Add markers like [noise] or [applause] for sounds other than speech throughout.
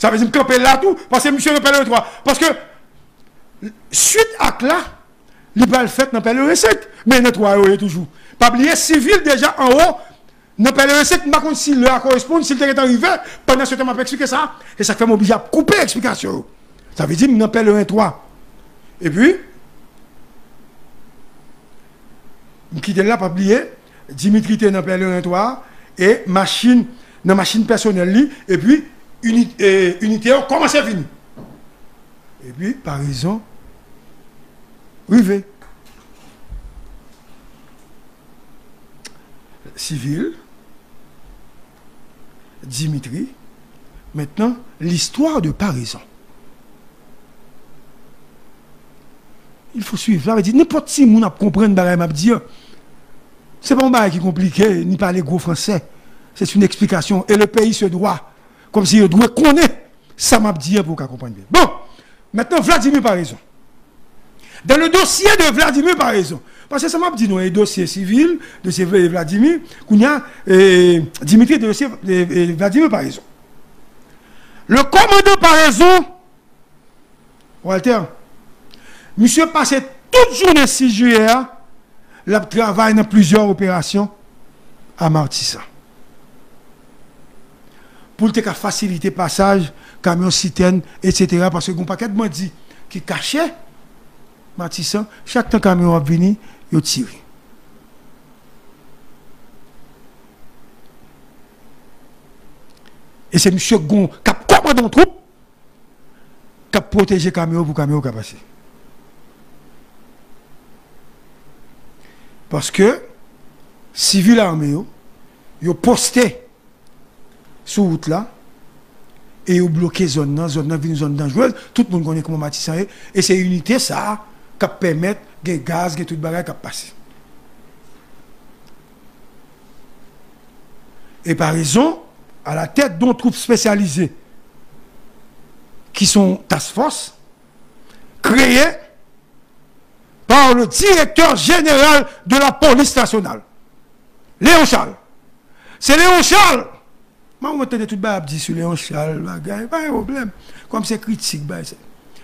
Ça veut dire camper là tout, parce que monsieur le 3. Parce que, suite à là, il va le fait dans le 5. Mais notre 3 est toujours. Pas oublier, civil déjà en haut, dans le 5, je ne si le correspond, s'il est arrivé, pendant ce temps, je vais expliquer ça. Et ça fait m'obliger à couper l'explication. Ça veut dire, que je le 3. Et puis, je quitte là, pas oublier, Dimitri était dans le 3 et machine, dans machine personnelle, et puis, unité, unité comment c'est fini? Et puis, par raison. Civil, Dimitri, maintenant, l'histoire de paraison. Il faut suivre. Ça n'importe qui moun a comprendre ce m'a pas un bail qui est compliqué, ni parler gros français. C'est une explication. Et le pays se doit, comme si il doit connaître ça m'a dit pour qu'on comprenne bien. Bon, maintenant, Vladimir par. Dans le dossier de Vladimir par parce que ça m'a dit, non, un dossier civil, dossier Vladimir, qu'on y a euh, Dimitri, dossier Vladimir par raison. Le commandant par Walter, monsieur passait toute journée 6 juillet, il travaille dans plusieurs opérations à Martissa. Pour te faciliter passage, camion citerne, etc. Parce que un paquet de dit qui cachait Martissa, chaque temps camion a venu, yo tiré. Et c'est M. Gon qui a commandé troupe qui a protégé camion pour camion qui passer. Parce que, civil armé, ils ont posté sur route là, et ont bloqué zone, la zone est une zone dangereuse, tout le monde connaît comment Matissan est, et c'est unité ça qui permet des gaz, des tout bagage qui passer. Et par raison, à la tête d'un troupes spécialisées qui sont task force, créées par le directeur général de la police nationale, Léon Charles. C'est Léon Charles. Moi, je me tout le dit sur Léon Charles, pas de problème. Comme c'est critique.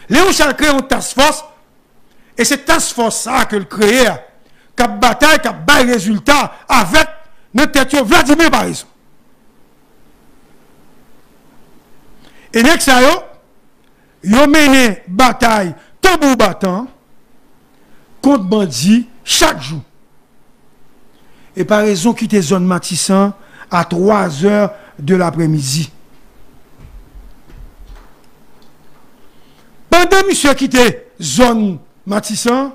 Léon Charles crée une task force et c'est task force ça que le créé, qui a bataille, qui a résultat avec notre tête Vladimir Barizon. Et next ça, yo, a mené bataille tambour battant contre bandits chaque jour. Et par raison quitter zone Matissan à 3 heures de l'après-midi. Pendant monsieur quitté zone Matissan,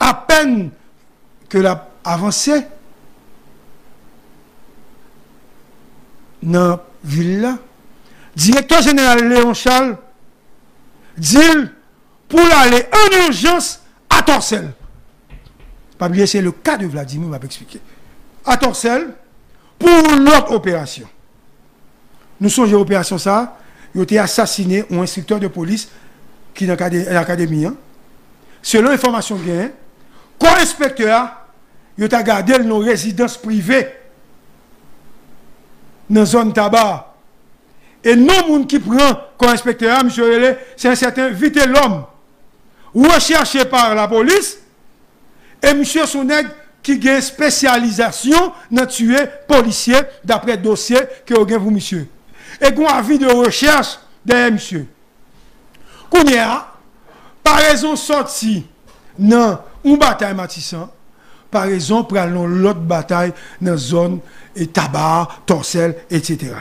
à peine que l'a avancé dans la ville là, directeur général Léon Charles dit pour aller en urgence à Torcel. Pas oublier, c'est le cas de Vladimir, m'a expliqué. À Torcel, pour l'autre opération. Nous sommes l'opération ça, il a été assassiné un instructeur de police qui est dans l'académie. Hein. Selon l'information gagnée, comme inspecteur, il a gardé nos résidences privées dans la zone tabac. Et non, qui prend comme inspecteur, monsieur c'est un certain Vite l'homme, recherché par la police, et monsieur Souneg qui a une spécialisation dans tuer policiers d'après dossier que vous avez monsieur. Et qu'on a avis de recherche derrière monsieur. Qu'on par raison sorti dans une bataille matissan, par raison pour l'autre bataille dans la zone et tabac, torsel, etc.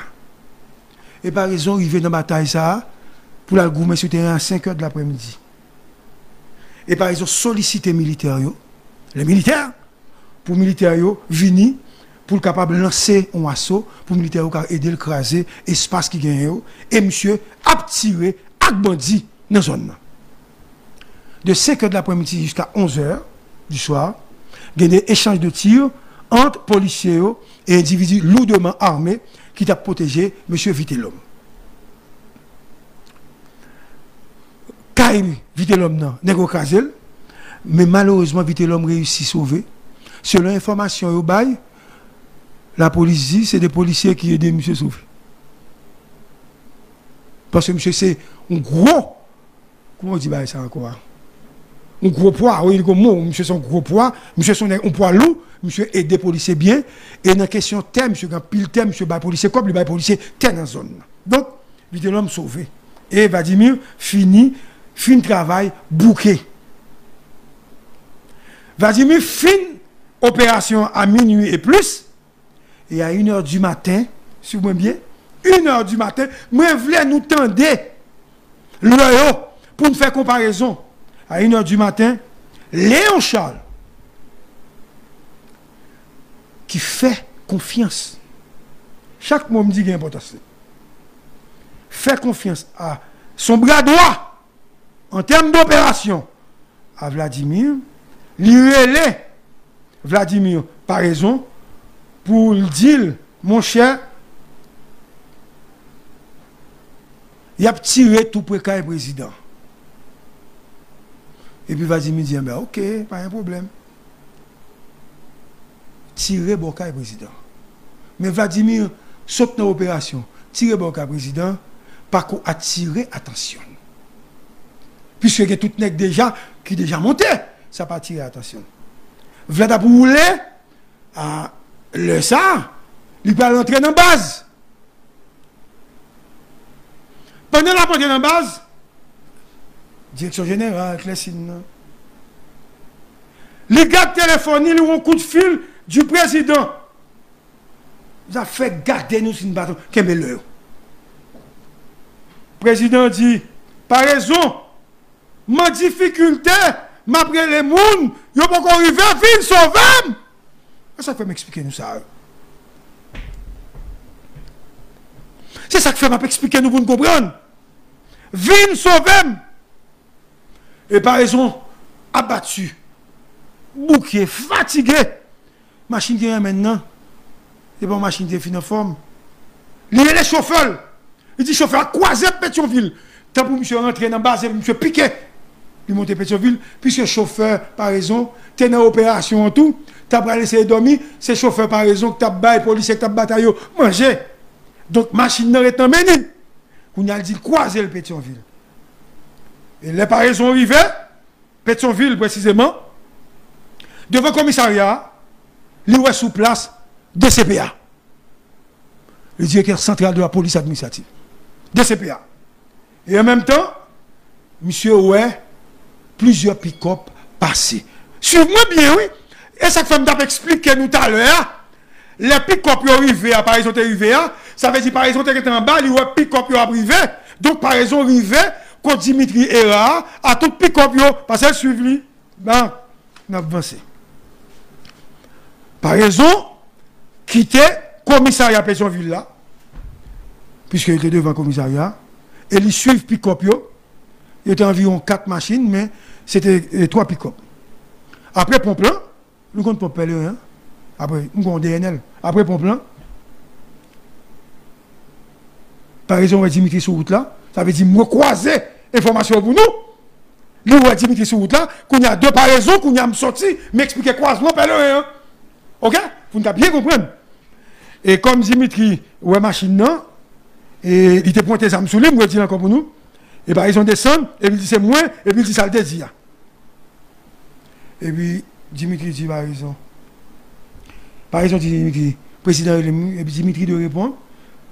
Et par raison, arriver dans la bataille ça, pour la goumer sur terrain à 5 h de l'après-midi. Et par raison, solliciter les militaires, les militaires, pour les militaires venir pour capable lancer un assaut, pour les militaires aider à écraser l'espace qui gagne. Et monsieur a tiré à bandit dans la zone. De 5 h de l'après-midi jusqu'à 11 h du soir, il y a des échanges de tirs entre policiers et individus lourdement armés qui t'a protégé M. Vitellum. Kaim Vitellum non, n'est mais malheureusement Vitellum réussit à sauver. Selon l'information au bail, la police dit c'est des policiers qui aident M. sauver. Parce que monsieur, c'est un gros. Comment on dit ça encore Un gros poids, oui, il mot. Monsieur, c'est un gros poids. Monsieur, c'est un poids lourd. Monsieur, aide les policiers bien. Et dans la question thème, monsieur, quand pile thème, monsieur, bah, policier, comme les policiers, t'es dans la zone. Donc, il était l'homme sauvé. Et Vladimir fini, fin travail, bouquet. Vladimir fin opération à minuit et plus. Et à 1h du matin, si vous bien, 1h du matin, moi, je voulais nous tendre l'œil pour nous faire comparaison. À 1h du matin, Léon Charles, qui fait confiance. Chaque mot me dit qu'il y a importance. Fait confiance à son bras droit en termes d'opération à Vladimir, lui Vladimir par raison pour le dire, mon cher, il a tiré tout le président. Et puis Vladimir dit, ben, ok, pas un problème. Tirer le président. Mais Vladimir saute dans l'opération, tirer le président, par contre attirer attention. Puisque tout nègre déjà qui déjà monté, ça pas attirer attention. Vladimir à le ça, il peut entrer dans la base. Pendant la dans la base, direction générale, Clessine, les gars téléphoniques, ils ont coup de fil du président. Vous avez fait garder nous une bâton. Quel est Le? Président dit, par raison, ma difficulté, ma les ils n'ont pas arrivé à venir sauver. Ça fait m'expliquer nous ça. C'est ça que fait m'expliquer nous pour nous comprendre. Vin sauver. Et par raison, abattu, bouqué, fatigué. Machine qui est maintenant, c'est pas machine qui est en forme. Il est les chauffeurs. Il dit chauffeur, croisé Pétionville. Tant pour monsieur rentrer dans la base, monsieur piqué. Il monte Pétionville, puisque chauffeur, par raison, tu es dans l'opération en tout, tu as laissé dormir, c'est chauffeur par raison que tu as baillé, policier, que tu as bataillé, manger. Donc, machine n'est pas menée. On a dit croiser le Pétionville. Et les par raison arrivées, Pétionville précisément, devant le commissariat, il est sous place de CPA. Le directeur central de la police administrative. De CPA. Et en même temps, monsieur ouais, plusieurs pick-up passés. Suivez-moi bien, oui. Et ça fait m'expliquer expliquer nous tout à l'heure. Les pick-up sont arrivés, par exemple, arrivé, ça veut dire par exemple, était en bas, les pick-up sont arrivés. Donc, par exemple, arrivé, quand Dimitri là, à tout pick-up, parce qu'elle suivi, ben, on a avancé. Par exemple, quitter commissariat Pétionville là, puisqu'il était devant le commissariat, et ils suivent pick-up, il y avait environ 4 machines, mais c'était 3 pick-up. Après Pomplin, nous comptons Pomplin, hein? après, nous avons DNL. Après Pomplin, par exemple, Dimitri sur route là, ça veut dire me croiser information pour nous. Nous, Dimitri sur route là, qu'on y a deux paraisons, qu'on a sorti, m'expliquer croisement pèlerin. Hein? Ok? Vous n'avez bien compris. Et comme Dimitri, ouais, machine non, et il était pointé ça me lui, moi, dit encore pour nous. Et par ils ont descendu, et puis c'est moi, et puis il dit ça le dit. Et puis Dimitri dit par exemple. Par exemple, Dimitri, président et puis Dimitri de répondre,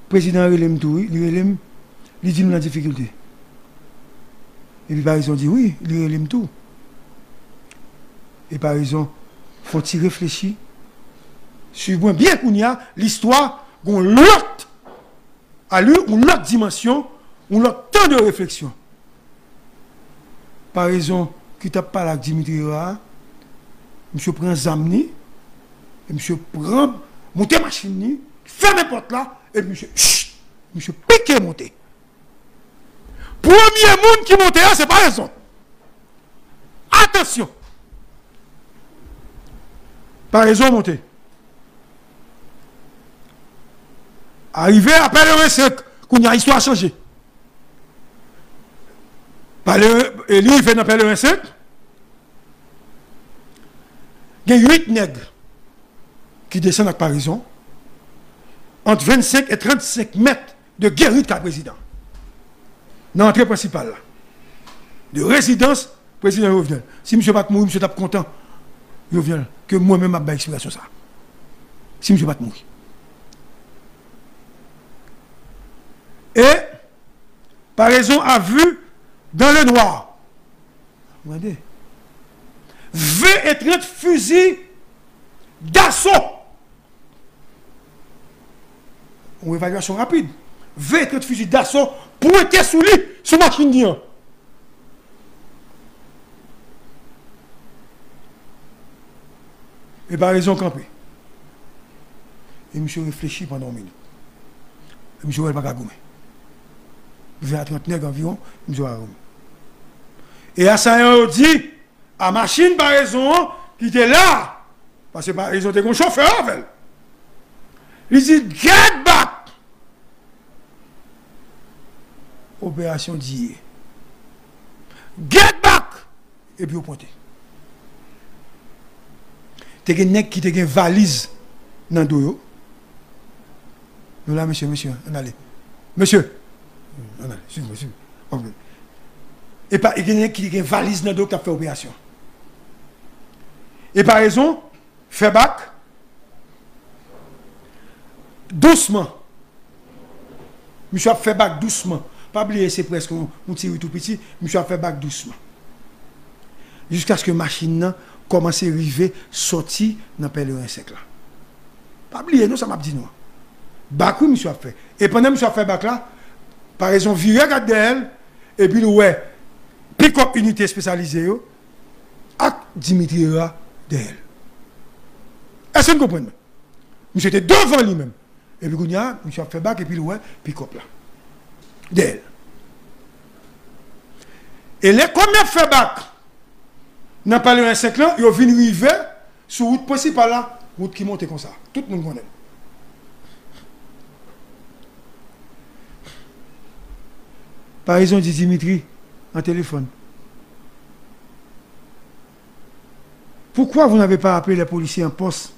président relève tout, il il dit nous la difficulté. Et puis par exemple, dit oui, il relève tout. Et par exemple, faut-il réfléchir Suivez-moi bien qu'on y a l'histoire, qu'on l'autre, à lui, une autre dimension, une autre de réflexion. Par exemple, qui t'a pas avec Dimitri monsieur prend Zamni, et monsieur prend, monter machine, ferme la porte là, et monsieur, chut, piqué monter. Premier monde qui monte là, c'est pas raison. Attention. Par raison monter. Arrivé après le 5, qu'on a histoire changé. Lui, il fait dans le 5. Il y a 8 nègres qui descendent à Parison entre 25 et 35 mètres de guérite qu'à président. dans l'entrée principale, de résidence, président Jovenel. Si M. pas mourir, M. tape content, Jovenel, que moi-même, je explication ça. Si M. pas mourir. Et, par raison, a vu dans le noir. Regardez. 20 et 30 fusils d'assaut. Une évaluation rapide. 20 et 30 fusils d'assaut pointés sous lui, sous machine d'Ian. Et par raison campé. Et monsieur réfléchit pendant une minute. Et monsieur n'a pas gagné. 20 à 30 nègres environ, monsieur a Et à ça, on dit, à machine par raison, qui était là, parce que raison, était un chauffeur avec. Il dit, get back! Opération d'hier. Get back! Et puis, au pointé. T'es un nègre qui te une valise dans le dos. Nous là, monsieur, monsieur, on allait. Monsieur, on allait, suivez monsieur. Et pas, il qui a valise dans dos qui fait opération. Et par raison, fait bac, doucement. Monsieur a fait bac doucement. Pas oublier, c'est presque un petit tout petit. Monsieur a fait bac doucement. Jusqu'à ce que la machine commence à arriver, sortir dans le pèlerin sec là. Pas oublier, nous, ça m'a dit nous. Bac, oui, monsieur a fait. Et pendant que monsieur a fait bac là, par exemple, viré à d'elle, et puis, ouais, pick-up unité spécialisée, avec Dimitri d'elle. Est-ce que vous comprenez? Monsieur était devant lui-même. Et puis, il a, monsieur a fait bac, et puis, ouais, pick-up là. D'elle. Et les combien fait bac pas un 5 ans, ils viennent arriver sur route principale là, route qui monte comme ça. Tout le monde connaît. Par exemple, dit Dimitri, en téléphone. Pourquoi vous n'avez pas appelé les policiers en poste,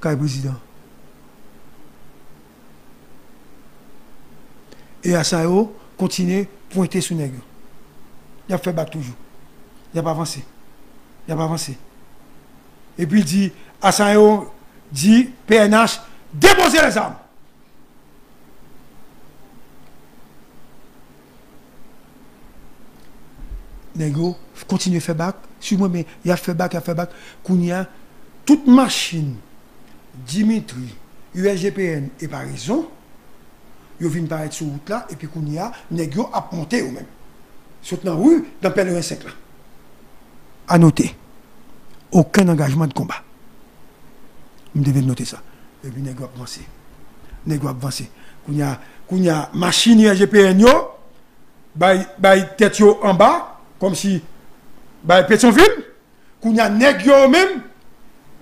car président? Et à ça, continuez, pointer sur nègre. Il a fait bac toujours. Il n'a pas avancé. Il n'a pas avancé. Et puis il dit, ça, dit, PNH, déposez les armes. Nego, continue à faire bac. Sur moi, mais il a fait bac, il a fait bac. a toute machine, Dimitri, USGPN et Parison, ils viennent paraître sur route là, et puis Kounia, Nego a monté eux même. Surtout dans rue, dans le pèlerin 5 là. À noter, aucun engagement de combat. Vous devez noter ça. Et puis Nego a avancé. Nego a avancé. Kounia, Kounia, machine USGPN yo, bay, bay tête en bas, comme si, bah, Pétionville, qu'on y a nèg même,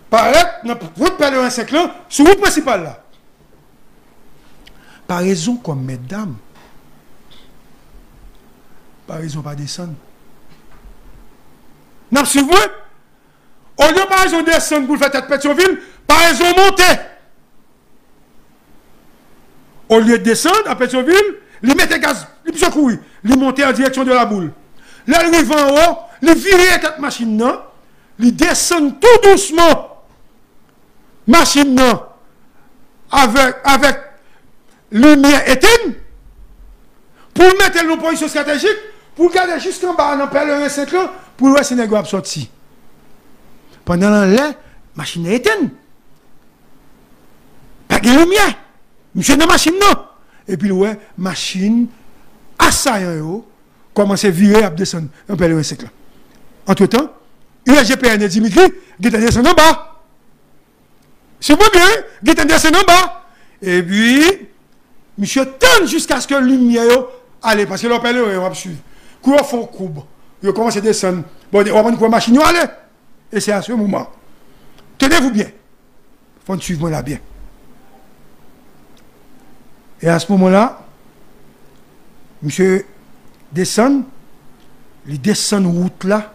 paraît, dans route pèlerin 5 là, sur route principale là. Par raison comme mesdames, par raison pas descendre. C'est vrai. Au lieu par raison descendre pour faire tête Pétionville, par raison monter. Au lieu de descendre à Pétionville, il mettait gaz, il courir, il montait en direction de la boule. Là, il en haut, il vire cette machine là, il descend tout doucement. Machine là, avec, avec lumière éteinte, pour mettre le position stratégique, pour garder jusqu'en bas dans le pèlerin 5 là, pour voir si les sorti. Pendant la machine est éteinte. Pas de lumière. Monsieur la machine non. Et puis, ouais, machine assaillant commence à virer à descendre un pèlerin sec là. Entre temps, USGPN et Dimitri, il descend en bas. C'est pas bien, il descend en bas. Et puis, monsieur tente jusqu'à ce que la lumière allait, parce que le pèlerin va suivre. Quand on fait courbe, commence à descendre. Bon, on va une machine aller. Et c'est à ce moment. Tenez-vous bien. Il faut suivre là bien. Et à ce moment-là, monsieur descend, il descend route là,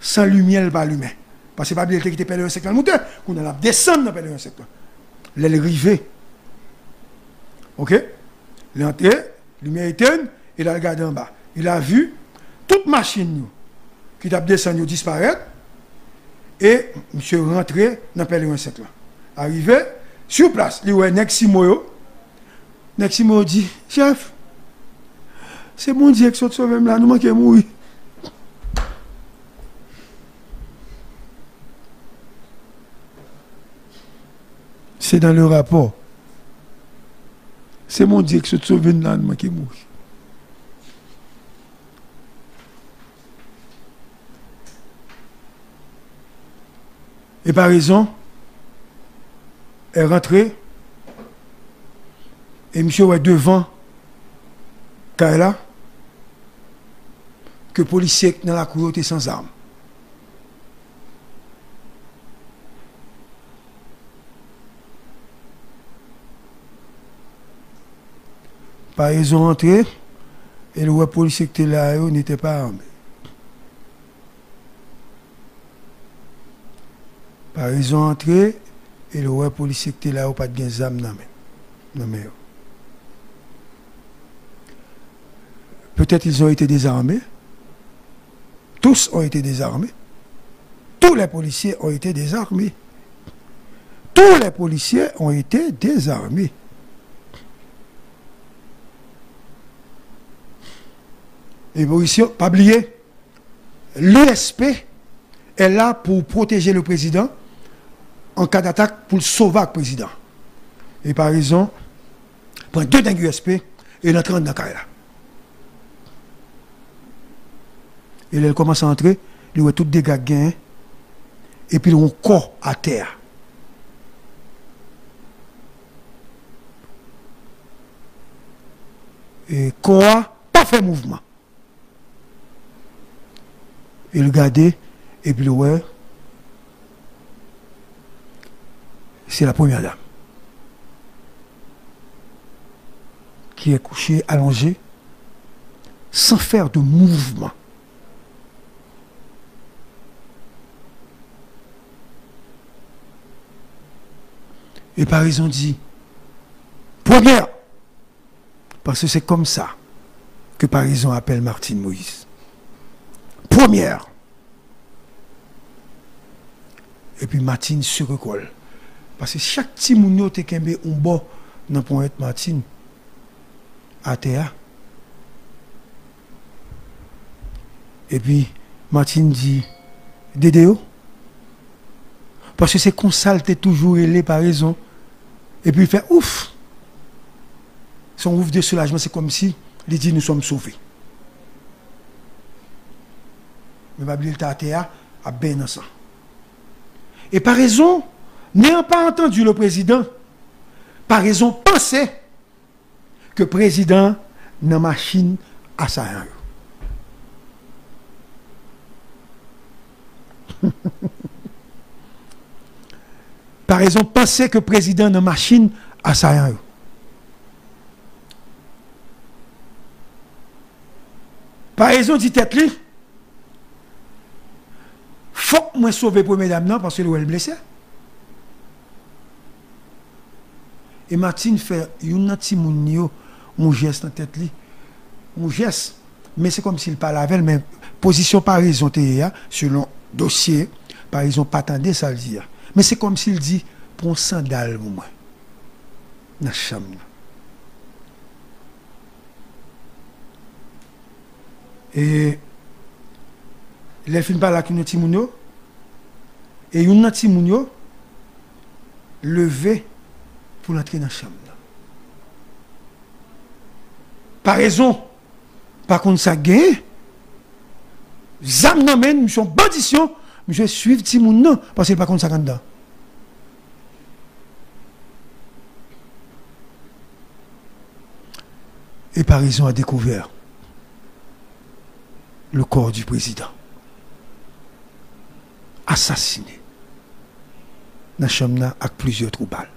sans lumière pas allumée. Parce que pas bien qui était pèlerin sec dans le moteur, qu'on a descendre dans le pèlerin sec. L'aile rivée. Ok? L'entrée, lumière éteinte, il a regardé en bas. Il a vu toute machine qui t'a descendu disparaître. Et monsieur rentré dans le pèlerin 7 là. Arrivé sur place, il a Neximo. Neximo dit, chef, c'est mon Dieu qui sauvé là, nous manquons mourir. C'est dans le rapport. C'est mon Dieu qui se sauve là, nous manquons mourir. Et par raison, elle est rentrée et monsieur est devant Kaila que les policiers dans la cour étaient sans armes. Par ils ont et le policier qui était là n'était pas armé. Par ils ont et le policier qui était là pas de armes dans mais Peut-être ils ont été désarmés. Tous ont été désarmés. Tous les policiers ont été désarmés. Tous les policiers ont été désarmés. Et vous pas oublier, l'ESP est là pour protéger le président en cas d'attaque pour sauver le président. Et par exemple, prend deux dingues USP et l'entre dans la là. Et là, il commence à entrer, il voit tout dégâts et puis il a un corps à terre. Et corps pas fait mouvement. Il regardait, et puis le c'est la première dame qui est couchée, allongée, sans faire de mouvement. Et Paris ont dit, première, parce que c'est comme ça que Paris appelle Martine Moïse. Première. Et puis Martine se recolle. Parce que chaque petit mounio te kembe un bon point Martine à terre. Et puis Martine dit, Dédéo, parce que c'est qu'on salte toujours les par raison. Et puis il fait ouf. Son ouf de soulagement, c'est comme si il dit nous sommes sauvés. Mais à terre à ben ça. Et par raison, n'ayant pas entendu le président, par raison, pensez que le président n'a machine à sa [laughs] Par exemple, pensez que le président de machine a ça. Par exemple, dit tête lui, faut que moi sauver pour mesdames non parce que est blessé. Et Martine fait un petit mon geste dans tête lui. Un geste, mais c'est comme s'il parlait avec elle, mais position par raison selon dossier, par exemple, pas attendre ça le dire. Mais c'est comme s'il dit, prends sandal pour moi. Dans la chambre. Et les films par là qui nous timounio et une nan timounio levé pour entrer dans la chambre. Par raison, par contre ça gagne, zam nan men, mission bandition, je suis Timoun non, parce qu'il pas contre ça. Et Paris a découvert le corps du président. Assassiné. Chambre avec plusieurs troubles.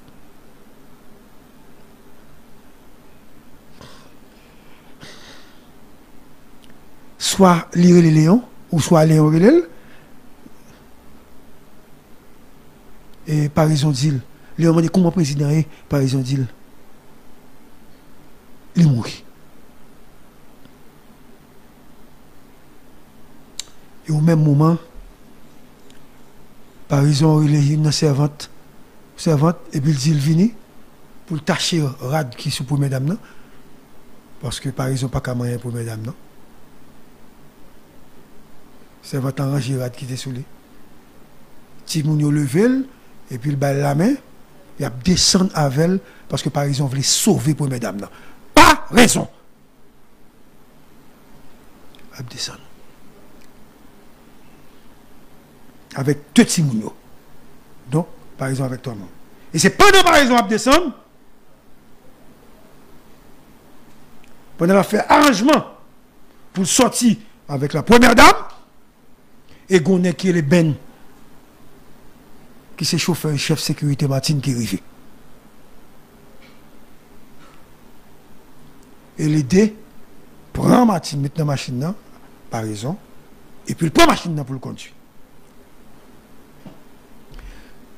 Soit lire les léons, ou soit Léon Relel, et Parison d'île. Ils ont demandé comment le président est Parison d'île. Il est mort. Et au même moment, Parison il est une servante, servante et puis il dit il vient pour tâcher rad qui est sous première. Non? Parce que Parison pas qu'à moyen pour mesdames, non? Servante en rangé rad qui était sous lui. Si nous levé, et puis il bat la main, il a avec elle, parce que par exemple, voulait sauver pour mesdames, non? Pas raison. Il a descendu. avec tout Timounio. Donc, par exemple, avec toi-même. Et c'est pendant par exemple à descendre, pendant la fait arrangement pour sortir avec la première dame, et Gonnet qui est le Ben, qui c'est chauffeur chef sécurité Martine qui arrivé. Et l'idée, prend Martine, la machine, par exemple, et puis il prend la machine pour le conduire.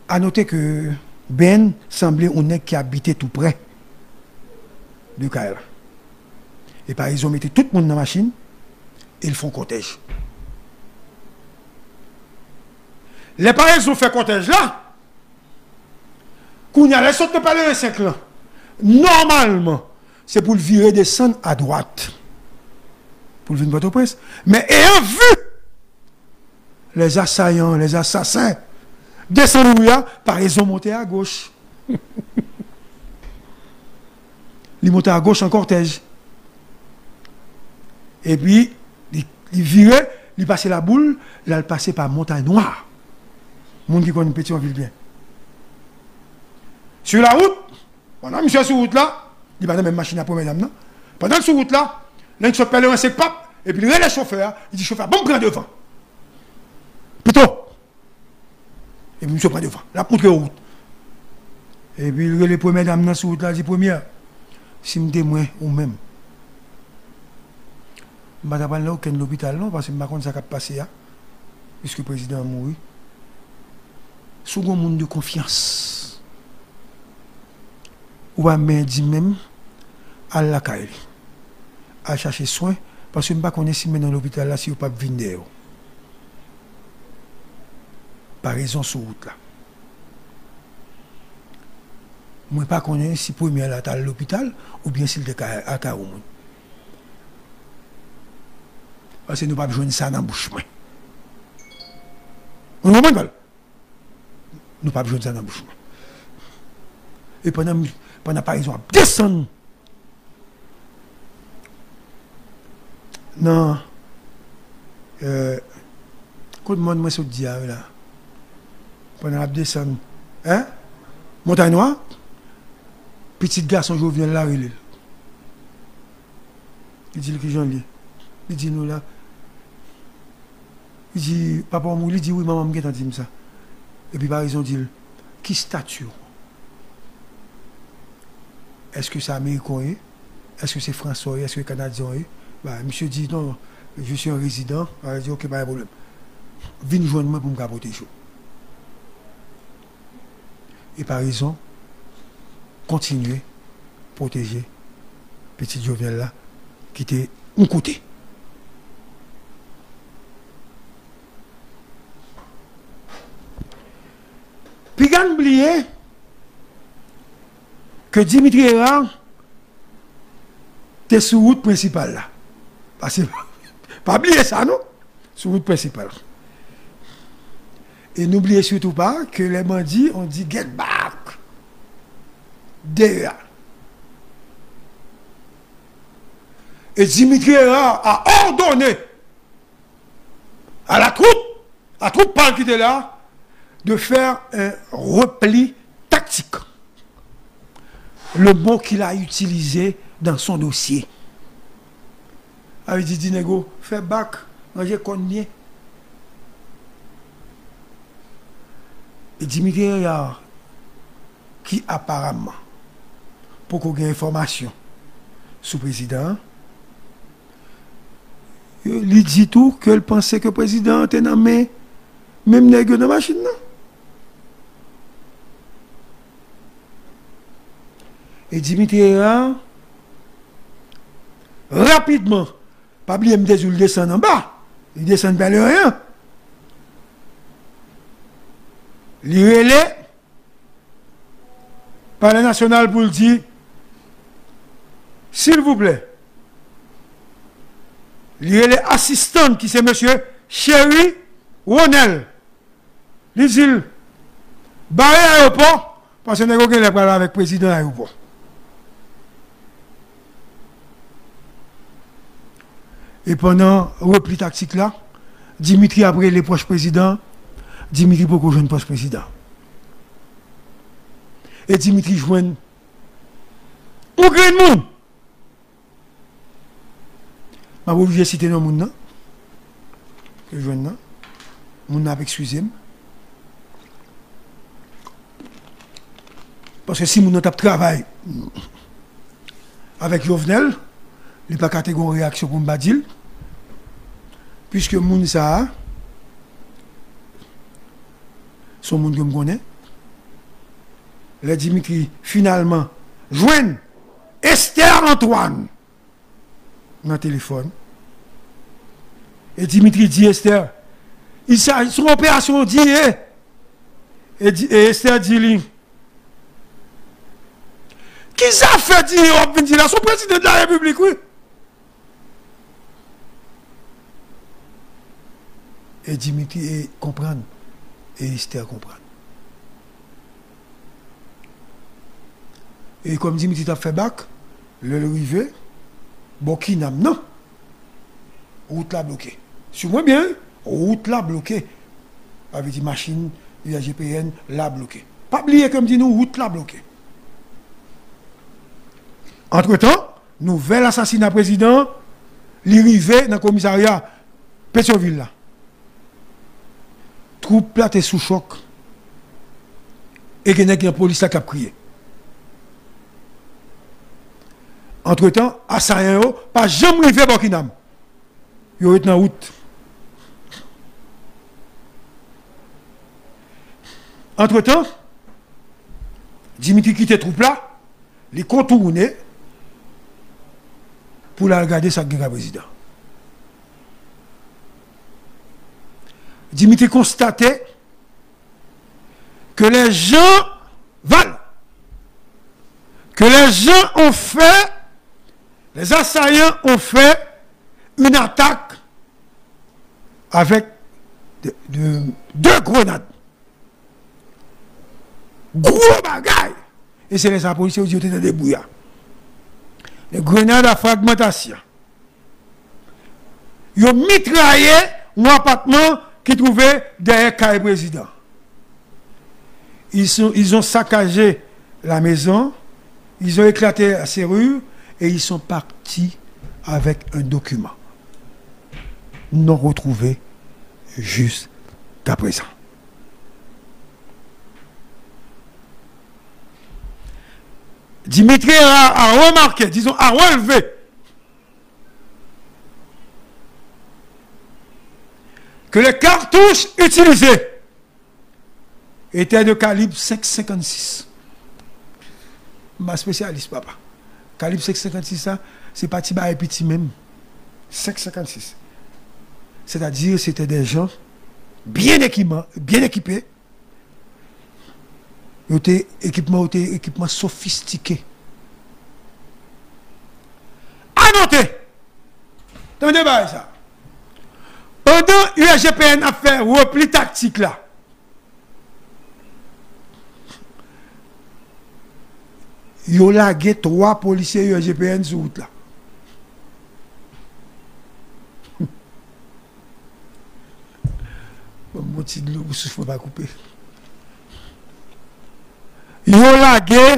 À noter que Ben semblait un nègre qui habitait tout près du Kaira. Et par exemple, mis tout le monde dans la machine et ils font cortège. Les parents ont fait cortège là. Il y a les autres de parler 5 ans, normalement, c'est pour le virer descendre à droite. Pour le venir votre presse. Mais ayant vu les assaillants, les assassins, descendre là, par ils ont monté à gauche. [laughs] ils montent à gauche en cortège. Et puis, il, il virait, il passait la boule, là, il passait par Montagne Noire. Monde qui connaît petit en ville bien. Sur la route, pendant monsieur sur route là, il va même machine à pour mesdames, non? Pendant sur route là, il se pèle un sec pape, et puis il le chauffeur, il dit chauffeur, bon, prends devant. Plutôt. Et puis monsieur prend devant, la montre route. Et puis il les premières dames dans sur route là, dit première, si me moi ou même. Je ne vais pas aucun l'hôpital, non, parce que je ne sais pas ce qui a passé, puisque le président a mouru. Second monde de confiance. Ou à dit même à la caille, à chercher soin, parce sais pas si dans l'hôpital là, si vous pas venir. Par raison sur route là. Moi, pas connais si premier là à l'hôpital ou bien s'il était à Karoumoun. Parce que nous ne pouvons pas jouer ça dans la bouche. Vous comprenez Nous pas jouer ça dans la bouche. Et pendant, pendant par exemple, descendre. Non. Euh, quand le monde moi dit là, pendant la descendre, hein? Montagne Noire, petit garçon, viens là, il dit que j'en lis. Il dit nous là, il dit, papa, il dit, oui, maman, je dit ça? Et puis, par exemple, dit, qui statue? Est-ce que c'est américain? Est-ce que c'est français Est-ce que c'est canadien? Bah, Monsieur dit, non, je suis un résident. Il dit, ok, pas de problème. Viens joindre moi pour me protéger. Et par exemple, continuer, protéger petit Jovial là, qui était un côté. Puis, il oublié que Dimitri Héran était sur route principale [laughs] pas oublier ça, non? Sur route principale. Et n'oubliez surtout pas que les bandits ont dit get back. Derrière. Et Dimitri Héran a ordonné à la troupe, à la troupe qui était là, de faire un repli tactique. Le mot qu'il a utilisé dans son dossier. Il dit, Dinego, fais bac, j'ai connu. Et Dimitri qui apparemment, pour qu'on ait information sous le président, il dit tout qu'il pensait que le président était nommé même nègre dans la machine. Et Dimitri rapidement, pas oublier Mdezou, il descend en bas. Il descend pas le rien. Il relais par le national pour le dire, s'il vous plaît, il y a l'assistant qui c'est monsieur Chéri Ronel. Il dit, barrez l'aéroport, parce que nous avons avec le président de l'aéroport. Et pendant repli taktik la, Dimitri apre le poche prezident, Dimitri poko jwen poche prezident. Et Dimitri jwen ou moun. Ma wou vye site nan moun nan. Ke jwen nan. Moun nan ap ekswizem. Paske si nan tap travay avèk Jovenel, li pa kategon reaksyon pou mbadil, puisque moun sa son moun que me connaît le Dimitri finalement joignent Esther Antoine dans le téléphone et Dimitri dit Esther il s'agit son opération dit et, Esther dit lui qui ça fait dire là son président de la République oui Et Dimitri comprendre. Et Esther comprendre. Et comme Dimitri t'a fait bac, le arrivé, Bokinam, non. Route là bloquée. Sur moi bien, route là bloquée. Avec des machines, la GPN, là bloquée. Pas oublier comme dit nous, route là bloquée. Entre-temps, nouvel assassinat président, l'arrivée dans le commissariat Pétionville troupe là sous choc. Et qu'il y a la police qui a crié. Entre-temps, assaillant, pas jamais arrivé à Burkinam. Il est en route. Entre-temps, Dimitri quitte troupe là, il contourné pour la regarder sa guerre président. Dimitri constatait que les gens valent, que les gens ont fait, les assaillants ont fait une attaque avec deux grenades. Gros bagaille. Et c'est les policiers qui ont été débrouillards. Les grenades à fragmentation. Ils ont mitraillé un appartement qui trouvaient derrière le président. Ils, sont, ils ont saccagé la maison, ils ont éclaté la serrure et ils sont partis avec un document non retrouvé jusqu'à présent. Dimitri a remarqué, disons, a relevé que les cartouches utilisées étaient de calibre 5,56. Ma spécialiste, papa. Calibre 5,56, c'est pas petit et petit même. 5,56. C'est-à-dire, c'était des gens bien équipés, bien équipés. Ils équipement, équipement sophistiqué. À noter, ça. Pendant USGPN a fait repli tactique là, ils ont lagué trois policiers USGPN sur route là. [laughs] Mon petit de l'eau, ne pas couper. Ils ont lagué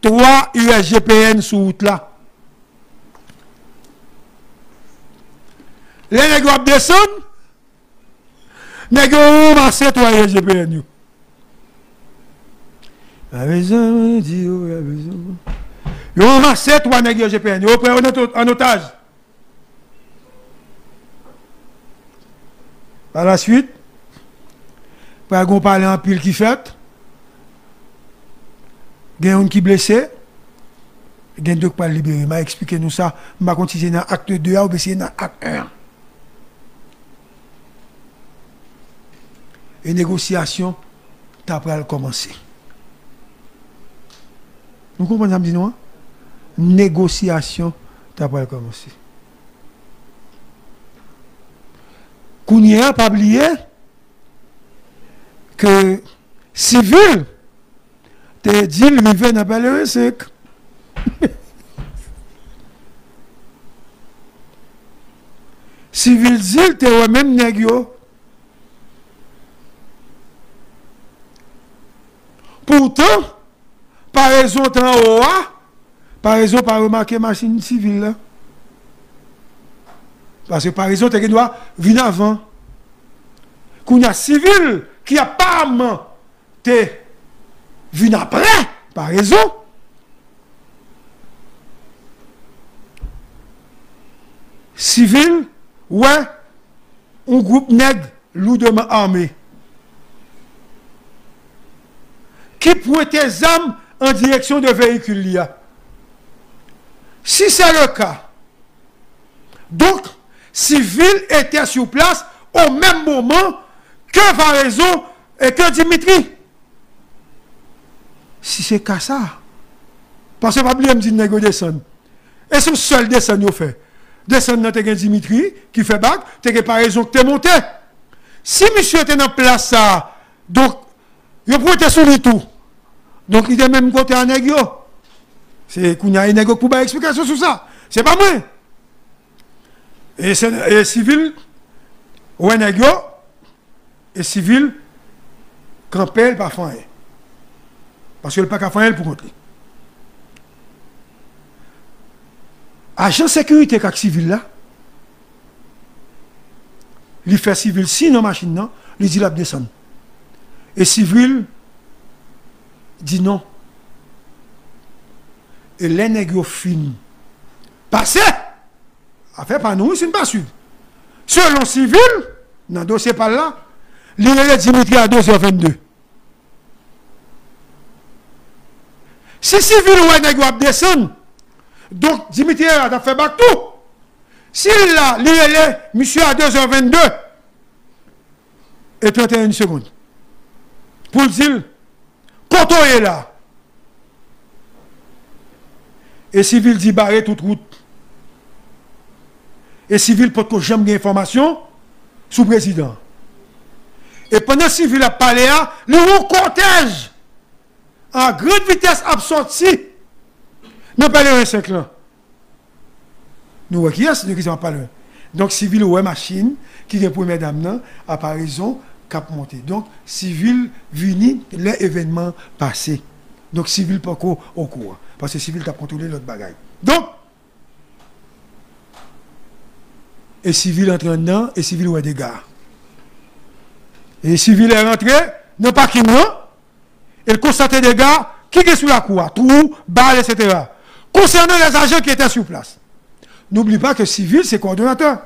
trois USGPN sur route là. Les nègres descendent, nègres marcher toi GPN. La raison, dit, la. Ils ont marché toi nègres GPN. Ont pris en otage. Par la suite, par qu'on parle en pile qui fait, il y a un qui blessé, il y a un qui pas libéré. m'a expliqué nous ça, m'a continué dans l'acte 2 ou bien dans l'acte 1. e negosyasyon ta pral komanse. Nou kompon sa mdi nou an? Negosyasyon ta pral komanse. Kounye an pa bliye ke sivil te dil mi ven apel e resek. [laughs] Sivil dil te wè menm negyo Par raison en haut, par raison pas remarquer machine civile. Parce que par raison, tu dois venir avant. Il y a civil qui apparemment te venu après, par raison. Civil, ouais, un groupe nègre lourdement armé. Qui pointe des armes en direction de véhicule. Si c'est le cas, donc, civil était sur place au même moment que Varaison et que Dimitri. Si c'est qu'à ça, parce que oublier me dit que descendre. Et son seul descend au fait. Descendre dans Dimitri qui fait bac, tu pas raison que monté. Si monsieur était dans place donc il pourrait être sur tout. Donc il est même côté à Négio. C'est qu'il y a un négo pour explication sur ça. C'est pas moi. Et, et civil, ouais, négio, et civil, campel pas faire. Parce que le pas qu'à faire pour contre. Agent sécurité qui civil là, il fait civil si dans machine non, il dit la descendre. Et civil dit non. Et les négociations fin. Passez Affaire pas nous, c'est pas sûr. Selon civil, dans le dossier par là, l'île Dimitri à 2h22. Si civil ou un descendre, donc Dimitri a fait bac tout. Si là, l'île monsieur à 2h22 et 31 secondes. Pour dire, on est là, et civil dit barrer toute route et civil peut que j'aime information sous président. Et pendant que civil a parlé, le cortège en grande vitesse a sorti dans le 5 là. Nous voyons qui est-ce qui. Donc civil ou machine qui est première dame à raison cap. Donc civil vini l'événement passé. Donc civil pas au courant parce que civil a contrôlé l'autre bagaille. Donc et civil entre dedans, et civil ou des gars. Et civil est rentré dans le parking, il constate des gars qui est sous la cour, tout, balle, etc. Concernant les agents qui étaient sur place. N'oublie pas que civil, c'est coordonnateur.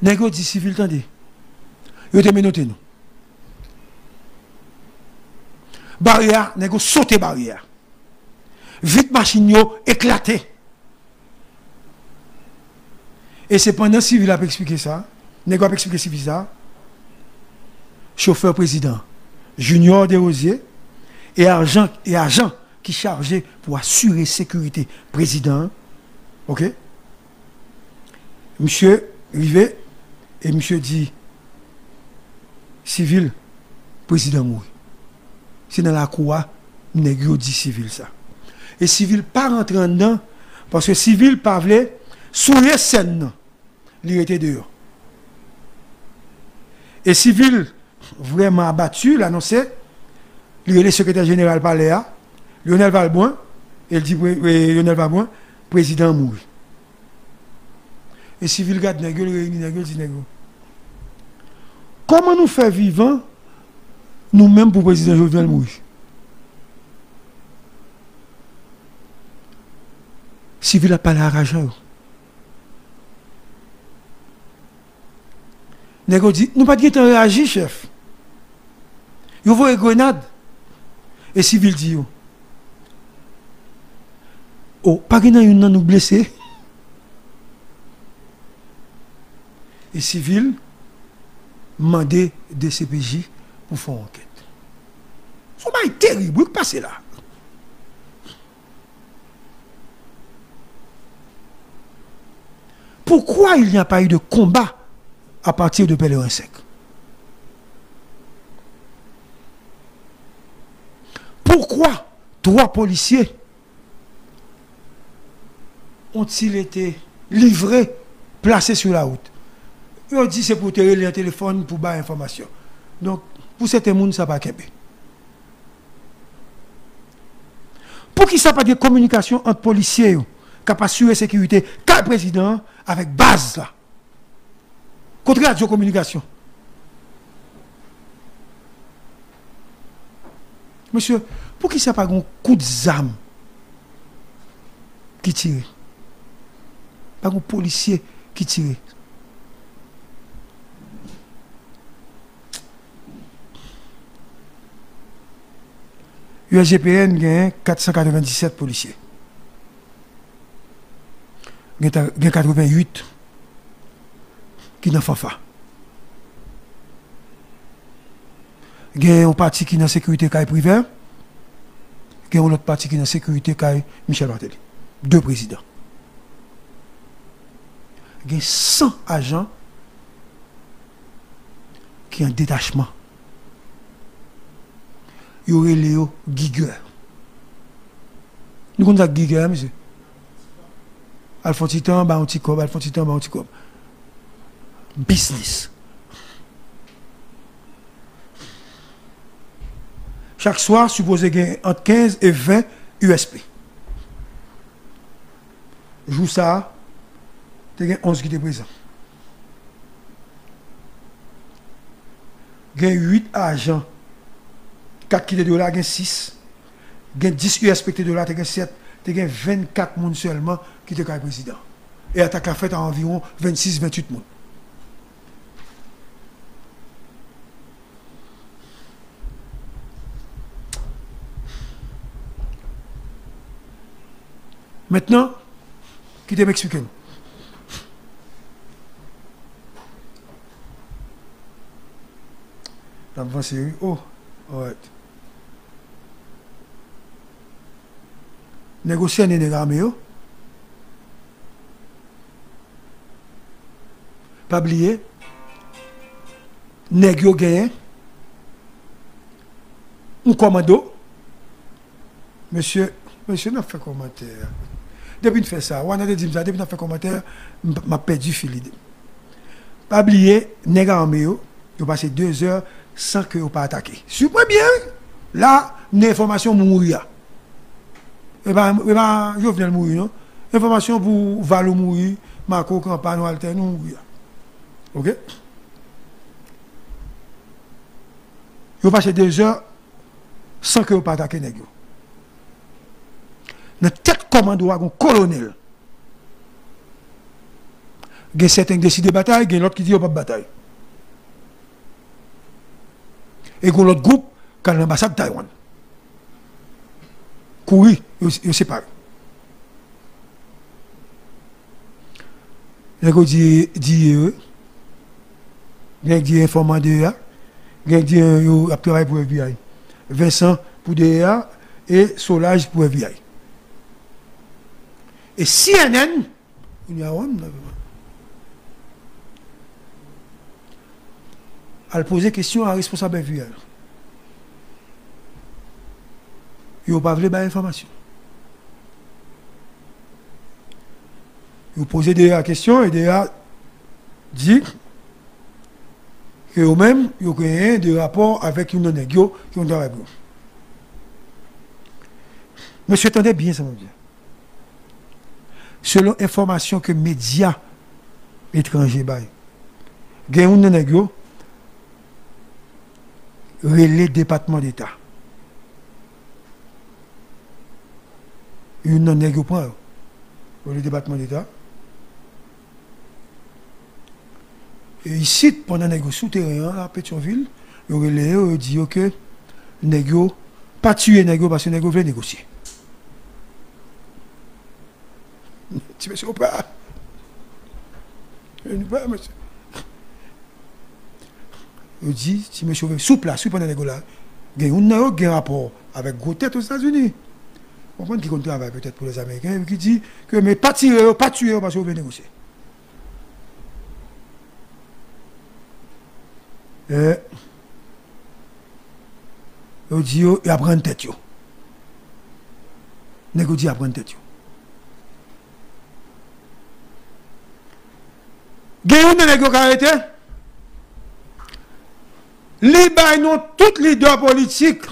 Négo dit civil, attendez. Il te noté nous. Barrière, négo sauté barrière. Vite machine éclaté. Et c'est pendant civil a expliqué ça, n'est-ce pas expliqué civil ça, chauffeur président, Junior Desrosiers, et agent, et agent qui chargé pour assurer sécurité président, ok? Monsieur Rivet, et monsieur dit, civil, président mourit. C'est dans la cour, négro dit civil ça. Et civil pas rentrer dedans, parce que civil parlait sous les il était dehors. Et civil, vraiment abattu, l'annonçait, il est le secrétaire général Paléa, Lionel Valboin, il dit Lionel Valboin, président mourit. Et civil garde nègre, nègre, dit nègre. Comment nous faire vivant, nous-mêmes pour président Jovenel mourir Civil a parlé à Rajan. Dit, nous pas de réagir, chef. Vous voyez grenade. Et civil dit, oh, pas que nous nous blessé. Et civil demandé de CPJ pour faire enquête. C'est terrible qui passe là? Pourquoi il n'y a pas eu de combat à partir de Pèlerin sec Pourquoi trois policiers ont-ils été livrés, placés sur la route? Ils dit c'est pour tirer le téléphone pour avoir information. Donc, pour certains monde, ça va pas Pour qui ça pas de communication entre policiers qui assurer sécurité, car président avec base là? Contre radio communication. Monsieur, pour qui ça pas un coup de zame qui tire? Pas un policier qui tire? USGPN gagne 497 policiers. Il y a 88 qui n'ont pas fait. Il y a un parti qui est dans la sécurité privée. Il y a un autre parti qui est dans sécurité Michel Martelly. Deux présidents. Il y a 100 agents qui ont un détachement. Il y aurait Léo. Nous connaissons Giger, monsieur. Alphonse Titan, bah, un petit cob, Alphonse Titan. Business. Chaque soir, supposé gagner entre 15 et 20 USP. Joue ça, tu as 11 qui étaient présents. Il 8 agents. 4 qui étaient de là, il 6. Il 10 USP de là, tu 7. Tu as 24 personnes seulement qui étaient président. Et attaque a fait à environ 26-28 personnes. Maintenant, qui te m'expliquer La série, oh. Négocier un armé, Pas oublier, yo un commando. Monsieur, monsieur n'a fait commentaire. Depuis que fait ça, on a dit ça, depuis que fait commentaire, m'a perdu fil Pas oublier, nèg armé yo, yo passé deux heures sans que yo pas attaqué. Super bien. Là, une information mourir. Et ben, je viens mourir? Information pour Valo mourir, Marco Campagne, Walter, nous mourir. Ok? Yo passé deux heures sans que yo pas attaqué yo. Dans tête commando un colonel. Il y a certains qui décident de bataille, il y a l'autre qui dit pas de bataille. Et il y a l'autre groupe qui a l'ambassade de Taïwan. Courir, ils séparent. Les gars dit, dit, il dit informant de DEA, il dit, il a travaillé pour FBI. Vincent pour DEA et Solage pour FBI. Et CNN, il y a un elle poser question à responsable FBI. Il n'a pas voulu d'informations. Il posé des questions et des dit que eux-mêmes, ils ont des rapports avec une négio qui ont travaillé. Monsieur, attendez bien ça, mon Dieu selon information que médias étrangers baillent. Il y a d'État. Une nègre point le département d'État. Et ici, pendant un souterrain à Pétionville, il relais, il dit que nègre, pas tuer nègre parce que nègre veut négocier. [laughs] Tu me suis pas. Je ne pas, monsieur. il dit, si monsieur sous place, pendant les là, il y a un rapport avec gros tête aux États-Unis. On comprend qui compte travail peut-être pour les Américains, qui dit que mais pas tirer, pas tuer parce que vous négocier. Et, il dit, il apprend tête. Négocier apprendre tête. Négociation arrêté. Non tous les leaders politiques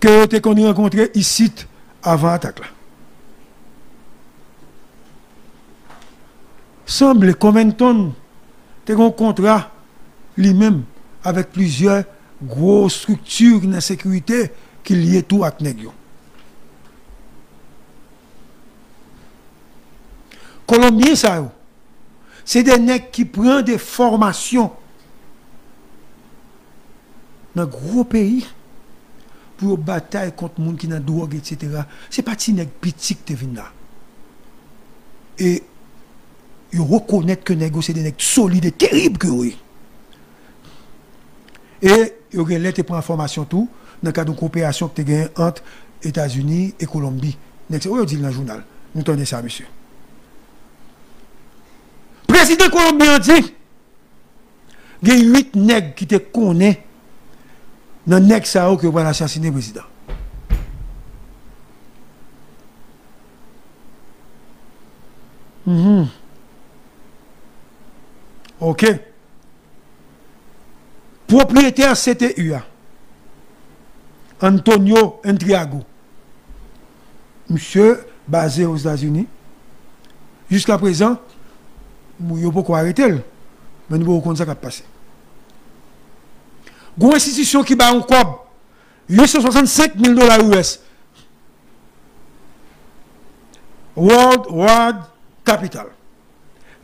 que tu as rencontrés ici avant l'attaque. Semble tonnes tu un contrat lui-même avec plusieurs grosses structures de sécurité qui lient tout à Négio. Colombien, ça, c'est des nègres qui prennent des formations dans gros pays pour bataille contre gens qui ont drogue, etc. Ce n'est pas des nègres petits qui viennent là. Et ils reconnaissent que les c'est des nègres solides et terribles que oui. Et ils ont prendre information tout dans le cadre de coopération que tu as entre États-Unis et Colombie. C'est ce dit dans le journal. Nous tenons ça, monsieur président colombien dit il y a huit nègres qui te connaissent dans nègres ça que va assassiner le président. Mm Ok. Propriétaire CTU, Antonio Entriago, monsieur basé aux États-Unis, jusqu'à présent, nous ne pas arrêter, mais nous ne ça qui passé. Une institution qui bat un cob 865 000 dollars US. World World Capital.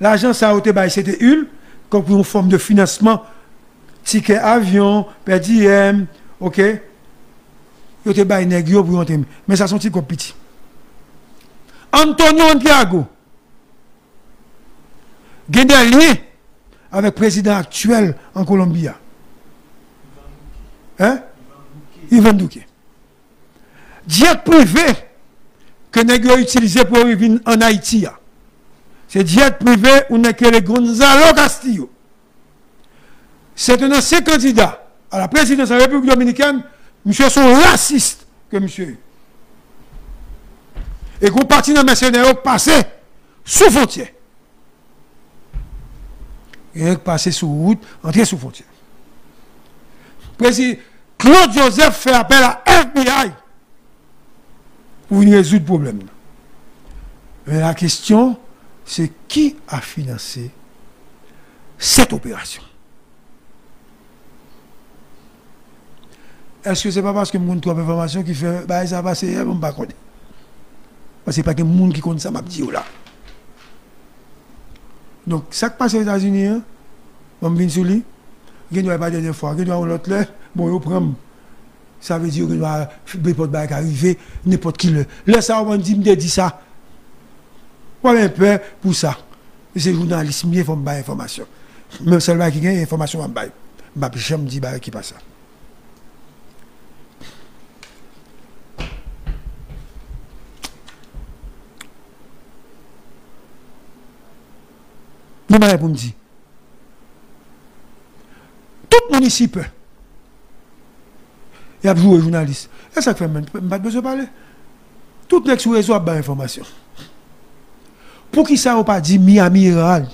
L'argent, ça a été c'était une, comme une forme de financement, ticket avion, diem, ok? Il a été pour Mais ça sont comme petit. Antonio Antiago, il y a des liens avec le président actuel en Colombie. Hein? Ivan Douké. Jet privé que nous avons utilisé pour venir en Haïti. C'est jet privé où nous avons Gonzalo Castillo. C'est un ancien candidat à la présidence de la République dominicaine. Monsieur sont raciste que monsieur. Et qu'on parti dans mercenaires passé sous frontière. Il passé sous route, entrer sous frontière. Président Claude Joseph fait appel à FBI pour résoudre le problème. Mais la question, c'est qui a financé cette opération? Est-ce que ce n'est pas parce que monde trouve information qui fait bah, ça va passer, on ne pas Parce que ce n'est pas que monde qui compte ça, m'a dit là. Donc, ça qui passe aux États-Unis, hein, on vient sur lui, gen nou e pa dene fwa, gen nou an lot le, bon yo prem. Sa ve diyo gen nou a bepot bay ka rive, nepot ki le. Le sa ou an di mde di sa. Ou an pe pou sa. Se jounalist miye fwa mba informasyon. Mwen sel bay ki gen, informasyon mba bay. Mba pi chan mdi bay ki pa sa. Mwen mba repon mdi. Monde ici peut. Il y a joué journaliste. Et ça fait même pas besoin de parler. Tout le monde sur le réseau a des informations. Pour qui ça n'a pas dit mi amiral,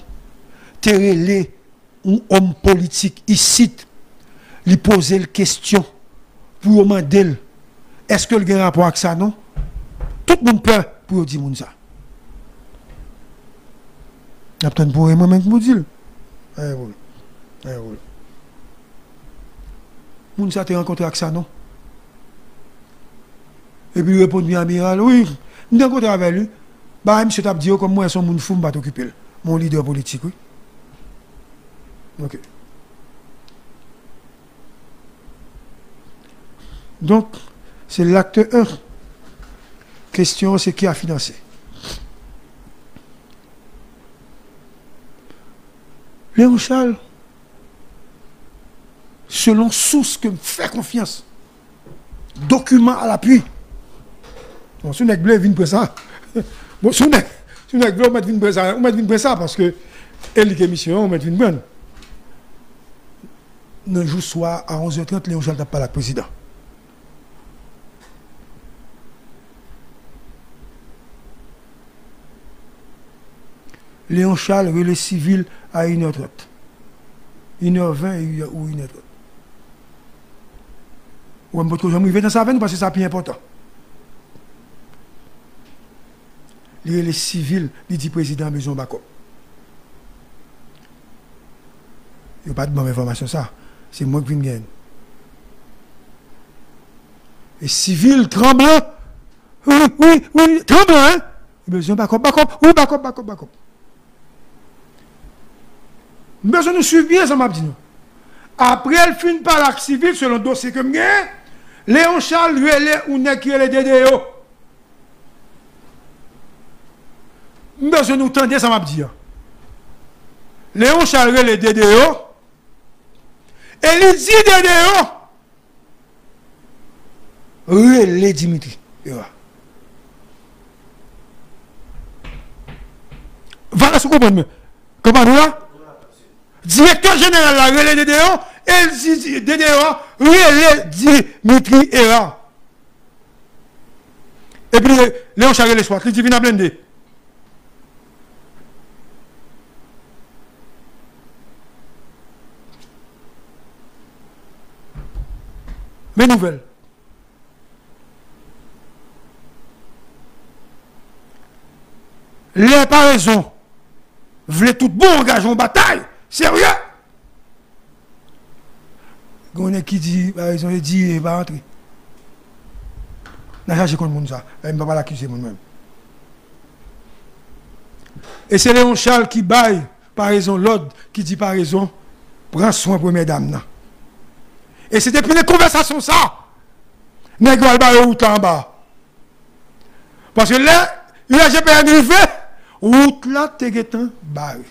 terrelé un homme politique ici, lui poser la question pour demander est-ce que le a un rapport avec ça, non? Tout le monde peut pour dire ça. Il y a peut-être pour moi-même qui vous dit. Eh oui. Eh oui. Moun sa te rencontré avec ça, non? Et puis il répond bien amiral, oui, nous rencontré avec lui. Bah, monsieur t'a dit, comme moi, son moun fou, m'a t'occuper. Mon leader politique, oui. Ok. Donc, c'est l'acte 1. Question, c'est qui a financé Léon Charles, selon source que me fait confiance. Document à l'appui. [laughs] Bon, si vous êtes bleu, venez ça. Bon, si vous êtes bleu, on met ça. On met ça parce que elle est mission, on met une bonne. Le jour soir à 11h30, Léon Charles n'a pas le président. Léon Charles, relais civil à 1h30. 1h20 ou 1h30. Ou on peut jamais dans sa veine parce que c'est plus important. Les civils, il dit président Maison Bacop. Il n'y a pas de bonne information ça. C'est moi qui viens Et civil tremblant. Oui, oui, oui, tremblant, hein? Besoin Bacop, Bacop, oui, Bacop, Bacop, Bacop. Besoin de suivre bien ça, m'a dit. Après, elle finit par l'acte civil, selon le dossier que j'ai, Léon Charles, est ou n'est qui est le DDO. Besoin de nous tendre ça, m'a dit. Léon Charles, le DDO. Et il dit DDO. Relais Dimitri. Voilà ce qu'on comprend. Comment nous là? Directeur général la relais DDO, et DDO, relais Dimitri Era. Et puis, Léon Charles le soir, il dit, viens. Mes nouvelles. Les pas raison. Voulez tout bon engagement en bataille. Sérieux? On qui dit, par exemple, dit, il va rentrer. Je cherché contre le ça. Il ne va pas l'accuser moi-même. Et c'est Léon Charles qui baille, par raison, l'ordre qui dit par raison, prends soin pour mes dames. Et c'est depuis les conversations ça. Nègre va route en bas? Parce que là, a jamais arrivé, route là, t'es barré.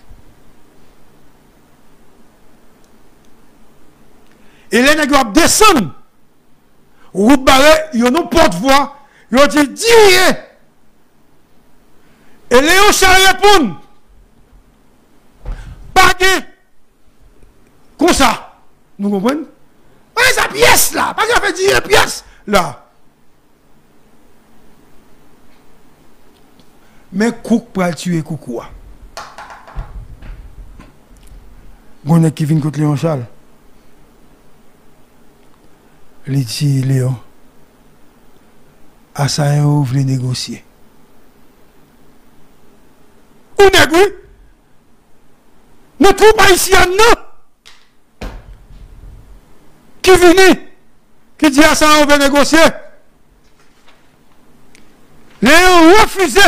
Et les nègres descendent. Route barrée, ils ont porte-voix. Ils ont dit, dis Et Léon Charles répond. Pas de. Comme ça. Nous comprenons? Pas sa pièce là? Pas qu'il fait dire pièce là. Mais pour tuer Koukoua. Bon, qui vient contre Léon Charles. Léon, à ça, vous voulez négocier. Où négocier Nous troupes haïtiennes, non Qui vient Qui dit ça, on veut négocier Léon refusait.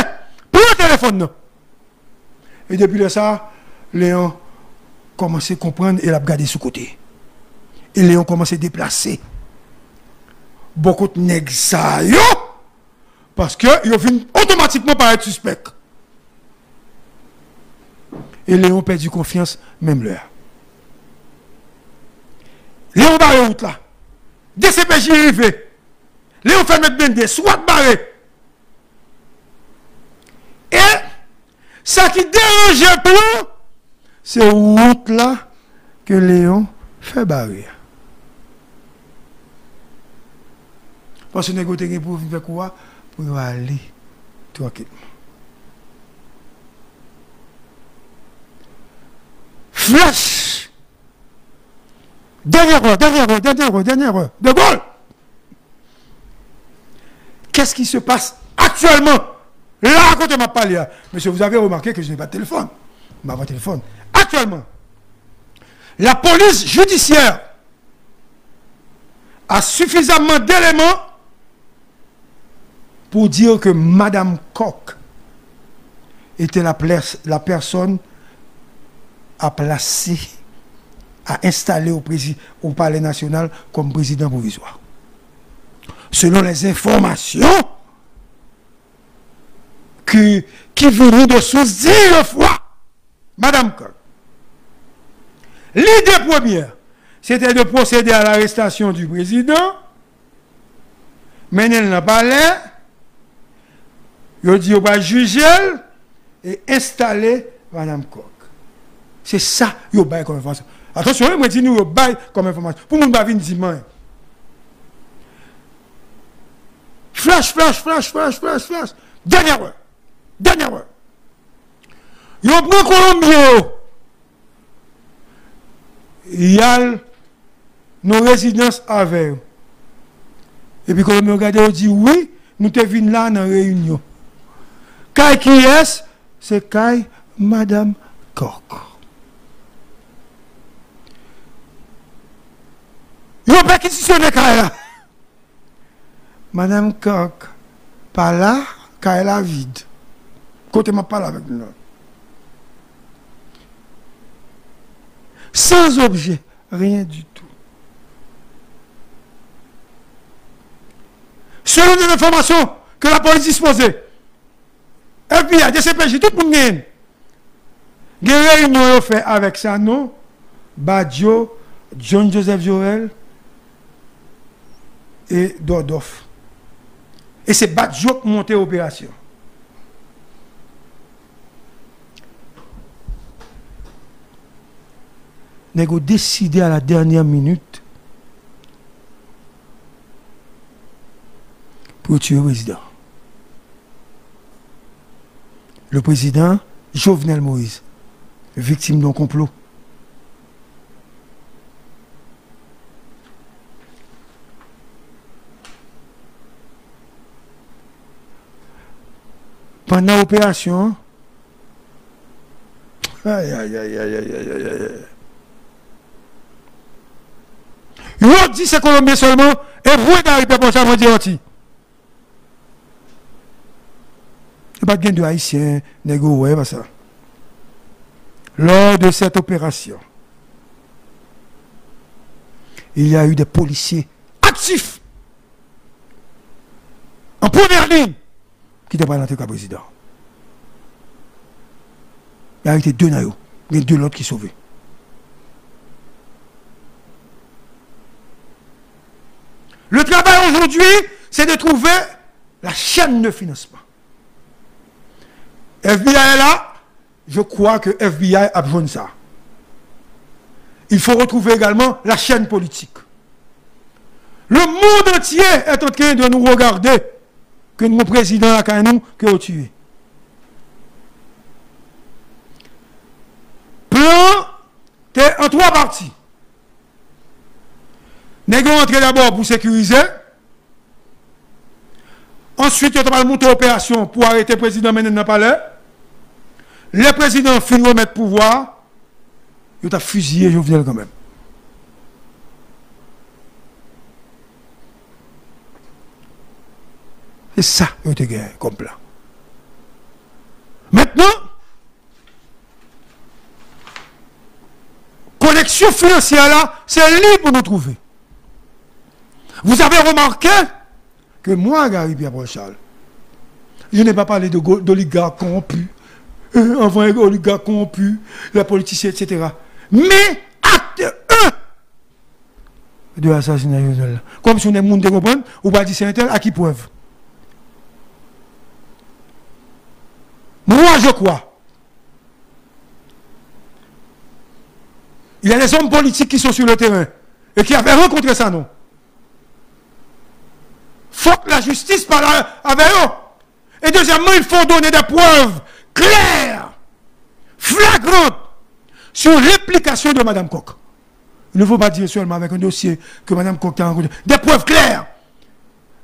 Prends le téléphone, Et depuis ça, Léon commence à comprendre et a regardé sous côté. Et Léon commence à déplacer beaucoup de nègres parce que ils finissent automatiquement par être suspect. Et Léon perdu confiance, même l'heure. Léon barre route là. DCPJ arrivé. Léon fait mettre des soit barré. Et ça qui dérange plan, c'est route là que Léon fait barrer. Parce que nous avons pour faire quoi? Pour aller tranquillement. Flash Dernière heure, dernière heure, dernière heure, dernière heure. De Gaulle Qu'est-ce qui se passe actuellement? Là, quand on m'a parlé, monsieur, vous avez remarqué que je n'ai pas de téléphone. N'ai pas de téléphone. Actuellement, la police judiciaire a suffisamment d'éléments pour dire que Madame Koch était la, la personne à placer, à installer au, au Palais national comme président provisoire. Selon les informations qui, qui venaient de dix fois, Madame Koch, l'idée première, c'était de procéder à l'arrestation du président. Mais elle n'a Il dit, on va juger et installer Madame Koch. C'est ça, il bail comme information. Attention, moi, dis, nous, bail comme information. Pour nous, pas venir Flash, flash, flash, flash, flash, flash. Dernière heure. Dernière heure. Ils ont pris Colombie. Il y a nos résidences avec Et puis, quand on regarde, on dit oui, nous te venus là dans réunion. Kai qui est C'est Kai Madame Koch. Ils ont perquisitionné Kai là. Madame Koch, pas là, Kai là vide. Côté m'a parlé avec nous. Sans objet, rien du tout. Selon les informations que la police disposait, FBI, DCPJ, tout le monde gagne. Il y a une réunion fait avec Sano, Badjo, John Joseph Joel et Dordoff. Et c'est Badjo qui monté l'opération. Avons décidé à la dernière minute pour tuer le président. Le président Jovenel Moïse, victime d'un complot. Pendant l'opération, aïe, aïe, aïe, aïe, aïe, aïe, aïe. Ils dit c'est Colombien seulement, et vous d'arriver pour ça, vous dites Il pas de haïtien, négo, ouais, pas ça. Lors de cette opération, il y a eu des policiers actifs en première ligne qui n'étaient pas dans le président. Il y a été deux naïos. Il y a deux autres qui sauvés. Le travail aujourd'hui, c'est de trouver la chaîne de financement. FBI est là, je crois que FBI a besoin de ça. Il faut retrouver également la chaîne politique. Le monde entier est en train de nous regarder que nos présidents a nous que tué. Plan en trois parties. Nous avons d'abord pour sécuriser? Ensuite, on va monter opération pour arrêter le président Menem dans. Le président finit remettre pouvoir. Il a fusillé Jovenel quand même. C'est ça qui a comme plan. Maintenant, connexion financière là, c'est libre pour nous trouver. Vous avez remarqué que moi, Gary Pierre Charles, je n'ai pas parlé d'oligarques corrompus, euh, enfin, oligarques corrompus, la politicien, etc. Mais acte 1 de l'assassinat de Comme si on est monde de comprendre, ou pas dit c'est un tel, à qui preuve? Moi, je crois. Il y a des hommes politiques qui sont sur le terrain et qui avaient rencontré ça, non? Faut que la justice parle avec eux. Et deuxièmement, il faut donner des preuves claires, flagrantes, sur l'implication de Mme Koch. Il ne faut pas dire seulement avec un dossier que Mme Koch a rencontré. Des preuves claires.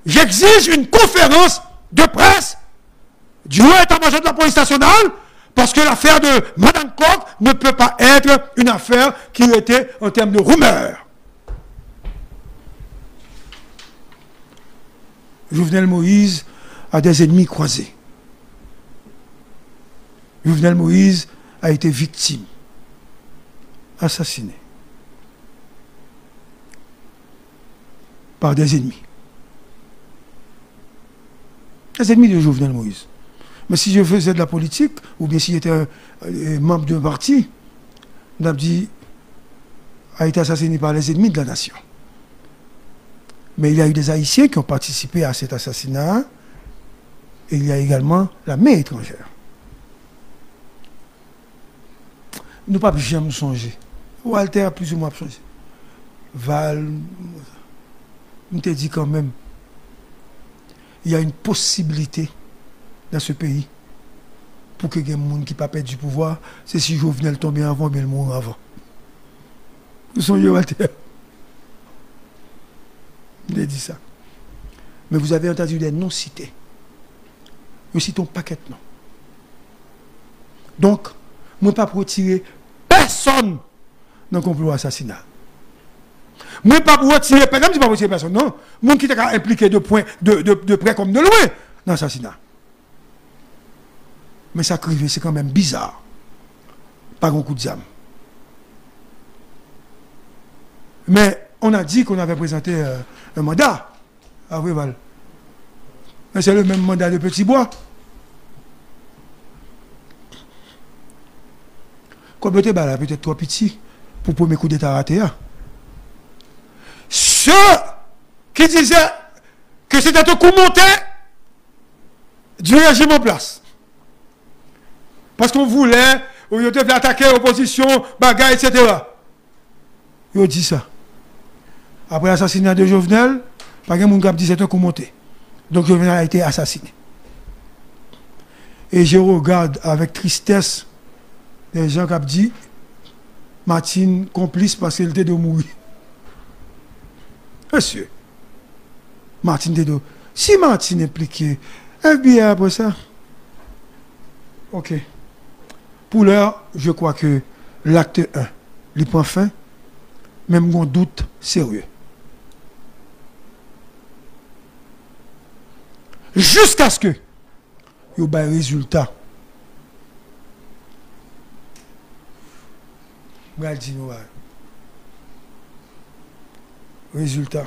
J'exige une conférence de presse du haut état-major de la police nationale parce que l'affaire de Mme Koch ne peut pas être une affaire qui était en termes de rumeurs. Jouvenel Moïse a des ennemis croisés. Jouvenel Moïse a été victime, assassiné par des ennemis. Des ennemis de Jouvenel Moïse. Mais si je faisais de la politique, ou bien si j'étais membre d'un parti, dit a été assassiné par les ennemis de la nation. Mais il y a eu des Haïtiens qui ont participé à cet assassinat. Et il y a également la main étrangère. Nous pas jamais songer. Walter a plus ou moins changé. Val, on te dit quand même, il y a une possibilité dans ce pays pour que les gens qui pas perdu du pouvoir, c'est si Jovenel tomber avant, mais le mourir avant. Vous songez Walter Il a dit ça. Mais vous avez entendu des noms cités. Nous citons paquet noms. Donc, moi pas retirer personne dans le complot assassinat. Moi pas pour retirer personne, je pas pour retirer personne, non. Moi qui est impliqué de, point, de, près comme de loin dans l'assassinat. Mais ça crive, c'est quand même bizarre. Pas un coup de zame. Mais on a dit qu'on avait présenté euh, un mandat à. Mais c'est le même mandat de Petit Bois. Comme peut-être peut-être trop petit pour le premier coup d'État raté. Hein. Ceux qui disaient que c'était un coup monté du régime en place. Parce qu'on voulait, ou il devait attaquer l'opposition, bagaille, etc. Ils ont dit ça. Après l'assassinat de Jovenel, qui a dit c'est un coup monté. Donc Jovenel a été assassiné. Et je regarde avec tristesse les gens qui ont dit Martine complice parce qu'elle était de mourir. Monsieur, Martine était de. Si Martine est impliqué, FBI après ça. Ok. Pour l'heure, je crois que l'acte 1, il prend fin, même un doute sérieux. Jusqu'à ce que il y ait un résultat. Résultat.